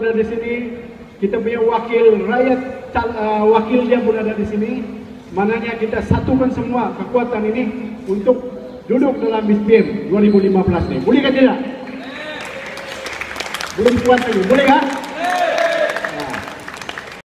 ada di sini kita punya wakil rakyat cal, uh, ah, wakil yang pun ada di sini mananya kita satukan semua kekuatan ini untuk duduk dalam BISPM 2015 ini boleh kan tidak? Belum kuat lagi, boleh kan?